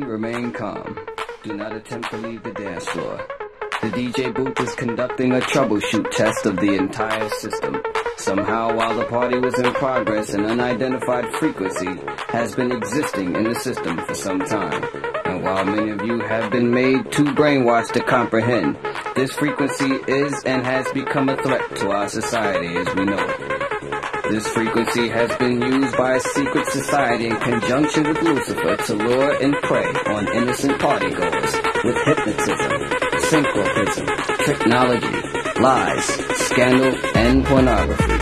Remain calm. Do not attempt to leave the dance floor. The DJ booth is conducting a troubleshoot test of the entire system. Somehow, while the party was in progress, an unidentified frequency has been existing in the system for some time. And while many of you have been made too brainwashed to comprehend, this frequency is and has become a threat to our society as we know it. This frequency has been used by a secret society in conjunction with Lucifer to lure and prey on innocent partygoers with hypnotism, synchroprism, technology, lies, scandal, and pornography.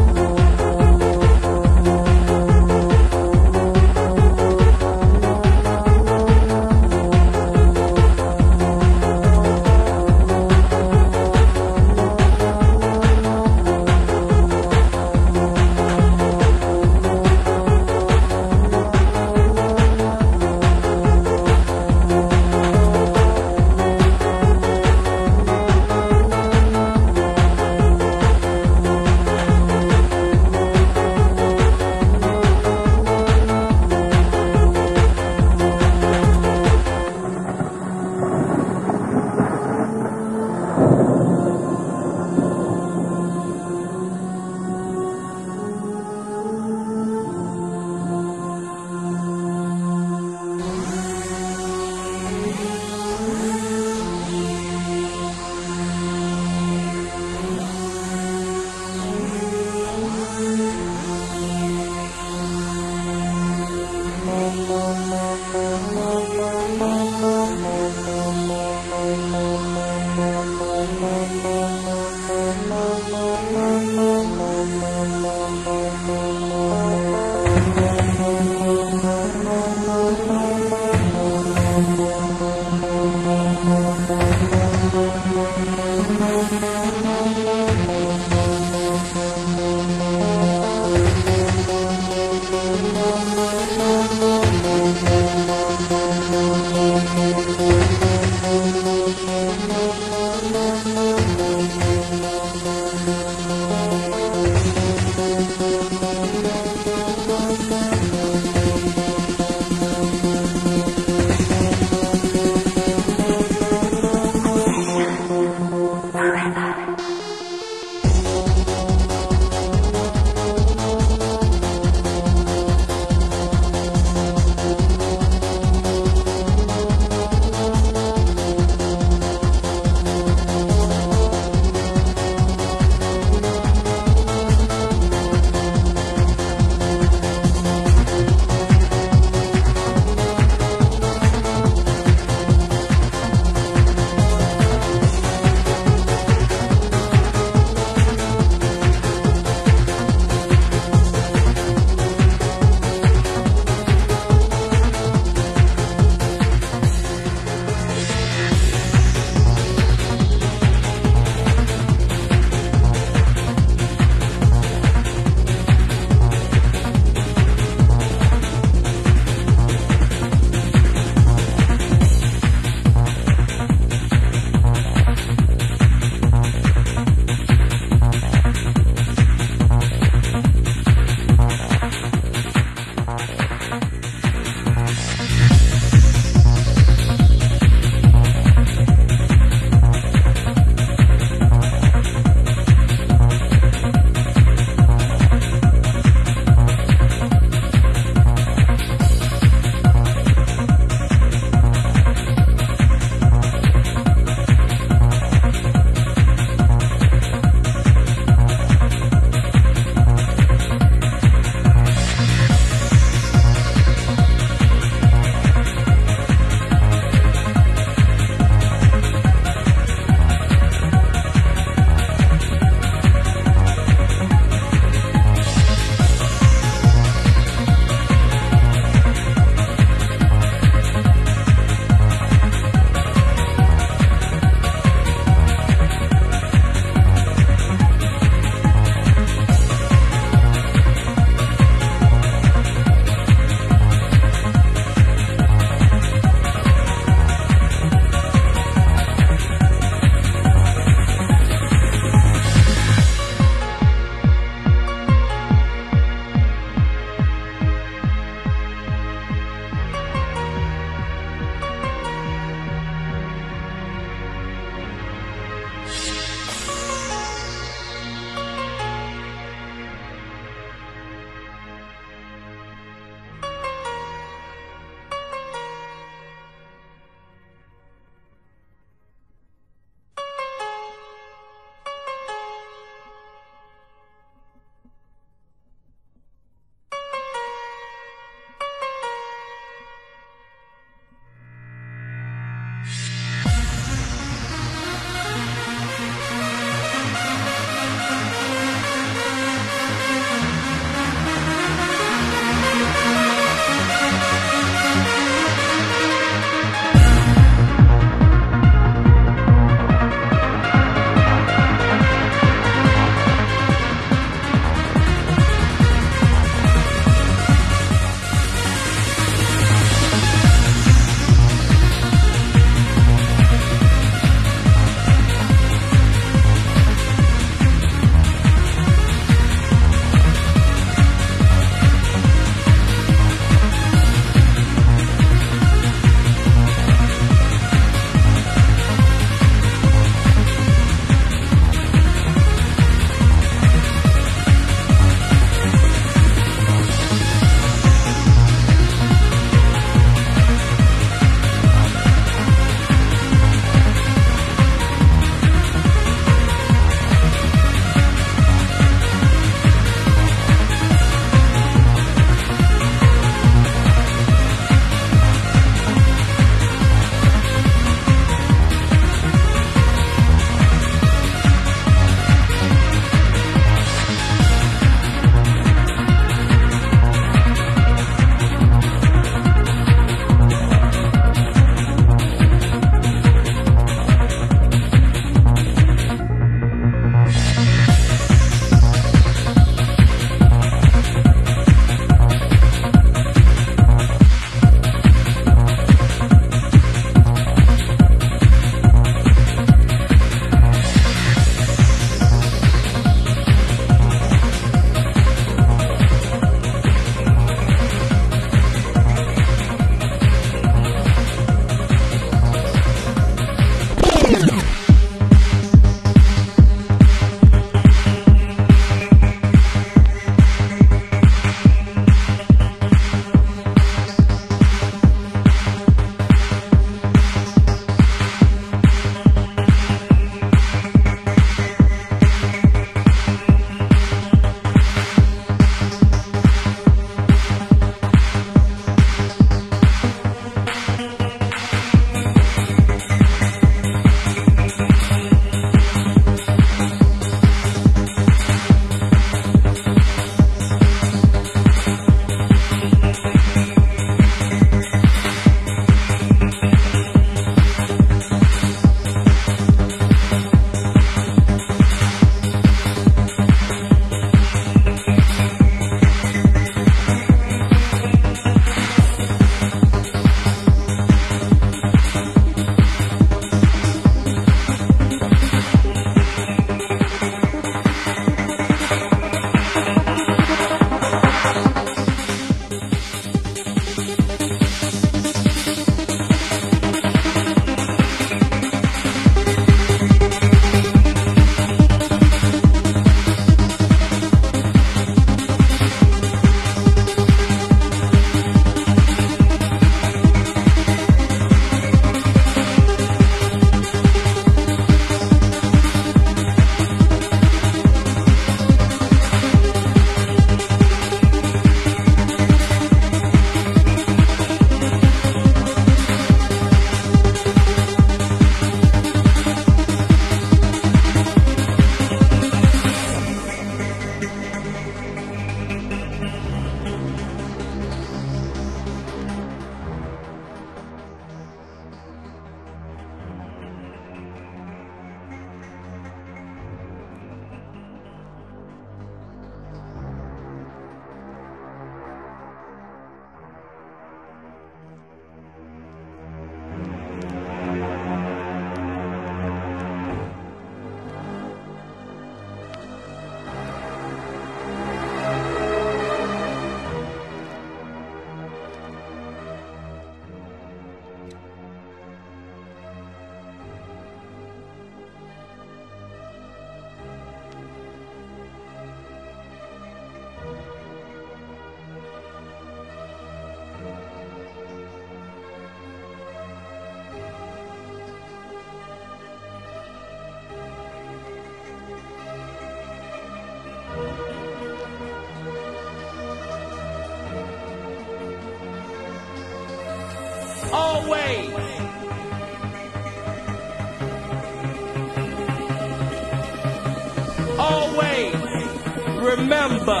Remember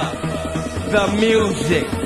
the music.